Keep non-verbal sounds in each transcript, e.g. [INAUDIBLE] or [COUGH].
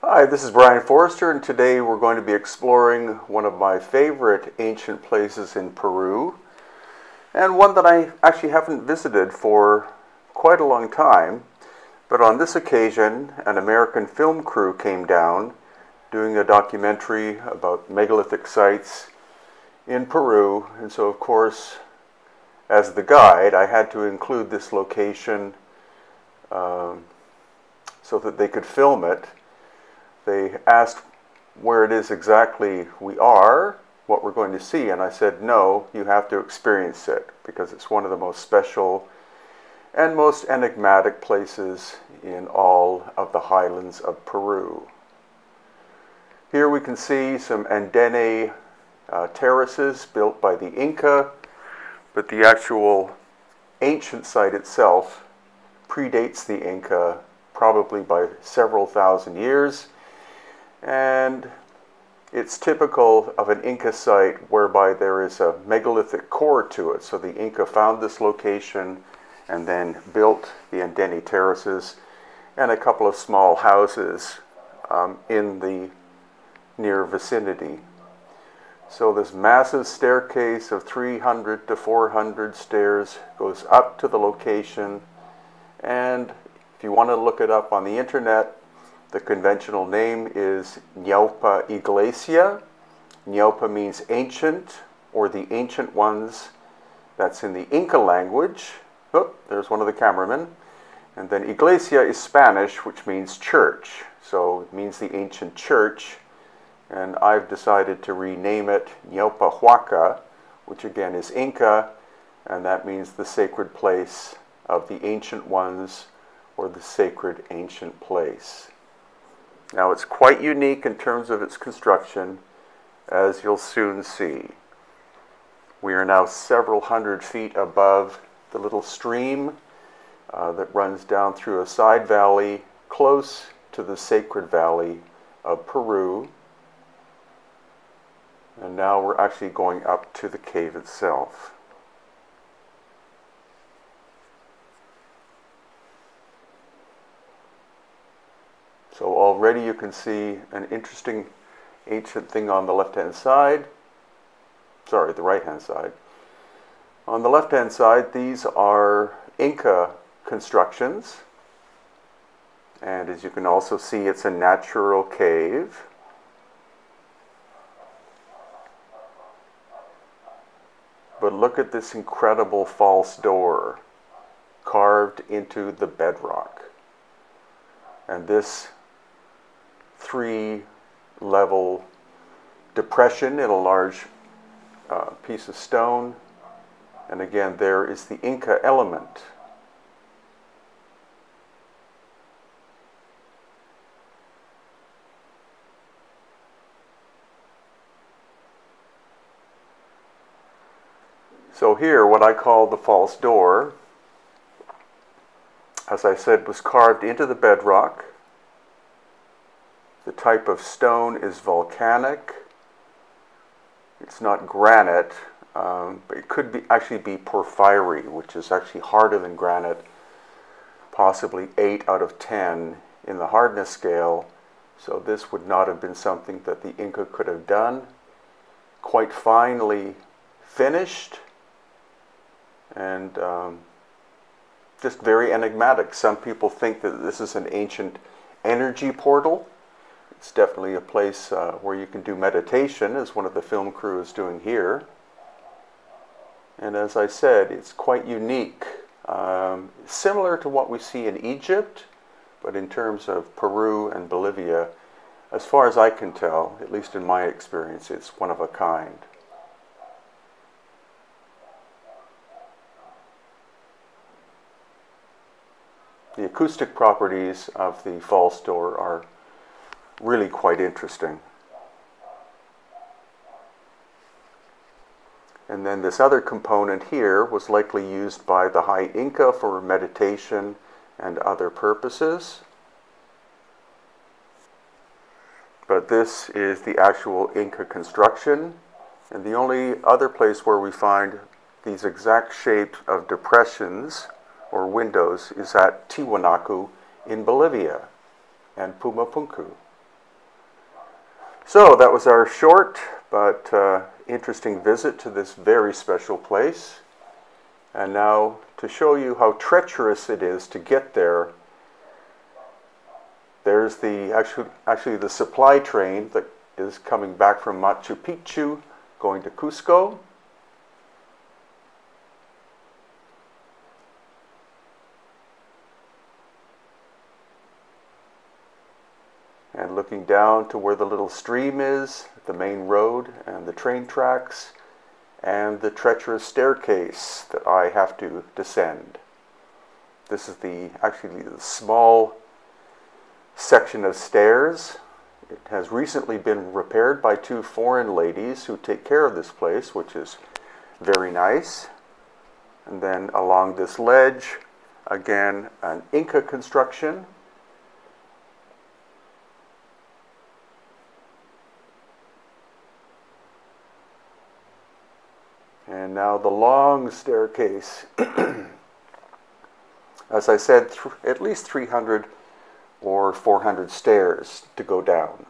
Hi, this is Brien Foerster, and today we're going to be exploring one of my favorite ancient places in Peru, and one that I actually haven't visited for quite a long time. But on this occasion, an American film crew came down doing a documentary about megalithic sites in Peru, and so, of course, as the guide, I had to include this location um, so that they could film it they asked where it is exactly we are, what we're going to see, and I said, no, you have to experience it because it's one of the most special and most enigmatic places in all of the highlands of Peru. Here we can see some Andene uh, terraces built by the Inca, but the actual ancient site itself predates the Inca probably by several thousand years and it's typical of an Inca site whereby there is a megalithic core to it. So the Inca found this location and then built the Andene terraces and a couple of small houses um, in the near vicinity. So this massive staircase of 300 to 400 stairs goes up to the location and if you want to look it up on the internet, the conventional name is Ñaupa Iglesia. Ñaupa means ancient or the ancient ones. That's in the Inca language. Oh, there's one of the cameramen. And then Iglesia is Spanish, which means church. So it means the ancient church. And I've decided to rename it Ñaupa Huaca, which again is Inca, and that means the sacred place of the ancient ones or the sacred ancient place. Now it's quite unique in terms of its construction, as you'll soon see. We are now several hundred feet above the little stream uh, that runs down through a side valley close to the sacred valley of Peru. And now we're actually going up to the cave itself. So already you can see an interesting ancient thing on the left-hand side. Sorry, the right-hand side. On the left-hand side, these are Inca constructions. And as you can also see, it's a natural cave. But look at this incredible false door carved into the bedrock. And this three level depression in a large uh, piece of stone. And again, there is the Inca element. So here, what I call the false door, as I said, was carved into the bedrock type of stone is volcanic. It's not granite, um, but it could be actually be porphyry, which is actually harder than granite, possibly 8 out of 10 in the hardness scale. So this would not have been something that the Inca could have done. Quite finely finished and um, just very enigmatic. Some people think that this is an ancient energy portal it's definitely a place uh, where you can do meditation, as one of the film crew is doing here. And as I said, it's quite unique. Um, similar to what we see in Egypt, but in terms of Peru and Bolivia, as far as I can tell, at least in my experience, it's one of a kind. The acoustic properties of the false door are really quite interesting. And then this other component here was likely used by the High Inca for meditation and other purposes. But this is the actual Inca construction. And the only other place where we find these exact shapes of depressions or windows is at Tiwanaku in Bolivia and Pumapunku. So that was our short but uh, interesting visit to this very special place. And now to show you how treacherous it is to get there, there's the actually, actually the supply train that is coming back from Machu Picchu going to Cusco. And looking down to where the little stream is, the main road and the train tracks, and the treacherous staircase that I have to descend. This is the actually the small section of stairs. It has recently been repaired by two foreign ladies who take care of this place, which is very nice. And then along this ledge, again, an Inca construction And now the long staircase. [CLEARS THROAT] As I said, at least 300 or 400 stairs to go down.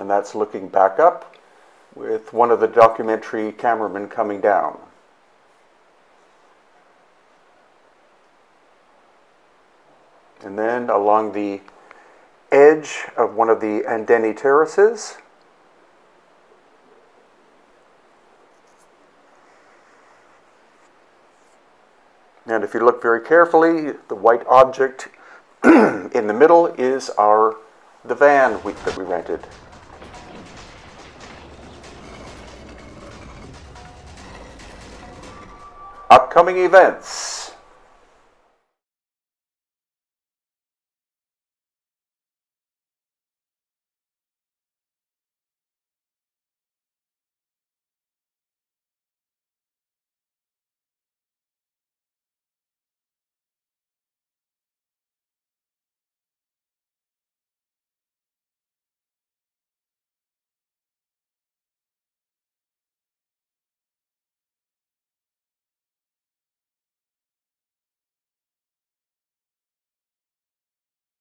And that's looking back up with one of the documentary cameramen coming down. And then along the edge of one of the Andeni terraces, And if you look very carefully, the white object [CLEARS THROAT] in the middle is our the van we, that we rented. Upcoming events.